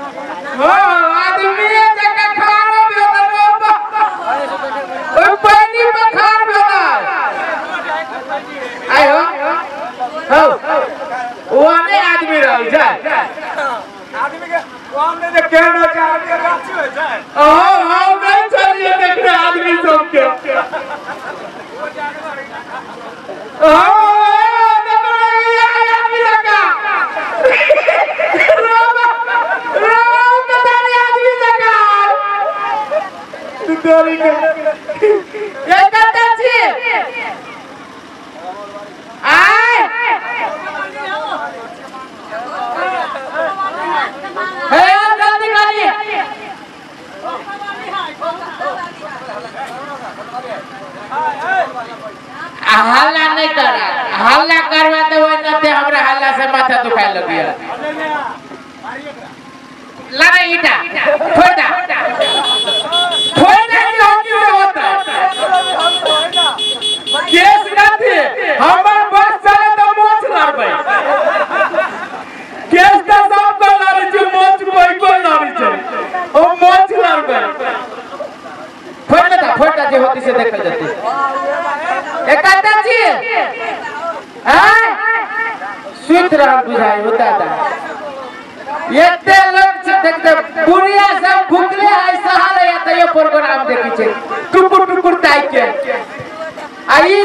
हो आदमी जगह खाना તરીકે એકતા છીએ આય હે અધિકારી હલ્લા નહીં કરે હલ્લા કરવા તો હોય નથી હમણાં હલ્લા સે માથા દુખાઈ લગ્યા લડાઈ ઈટા ખોટા देता जे होती से देखल जते एकाता सुत राम बुझाई होता था एते लोग देखते बुढ़िया सब भुकले ऐसा हाल है तो ये प्रोग्राम देखी छै टुकुर टुकुर ताई के। आई ई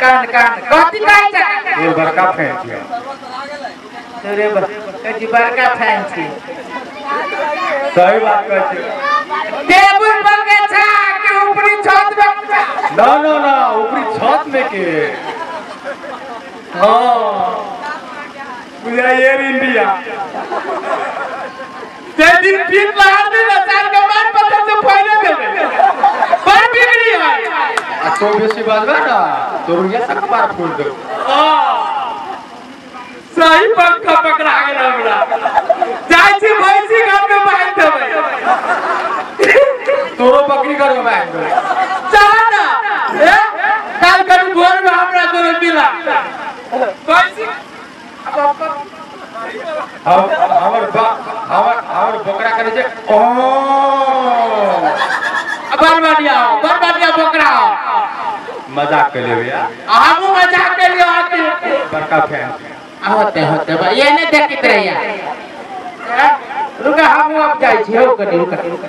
कान कान कथी कहे जा। ये बड़का फ़ैन छियो तेरे कजी बड़का फ़ैन छी सही बात कहै छियो टेबल पर के छा के ऊपरी छत पे ना ना ना ऊपरी छत में के। हाँ। बुझा एयर इंडिया ते दिन पीट मार दे ना चार के मार पत्थर से फ़ायदा दे पर बिगड़ी है तो बेसी बाजबे ना। दुर्गेसारखं पार फोन सही पंखा पकडा लागला जायची भैसी गावे बाहेर तोरो पकडी करू बाहेर. चला ना. काल करून गोर भावना करून दिला. আমার আমার বকরা করে যে ও मज़ाक के लिए भैया हमू मज़ाक के लिए आते हैं बड़का फ़ैन आते होते होते ये नहीं देखित रहिया रुका हम अब जाई छी हो कनी रुका रुका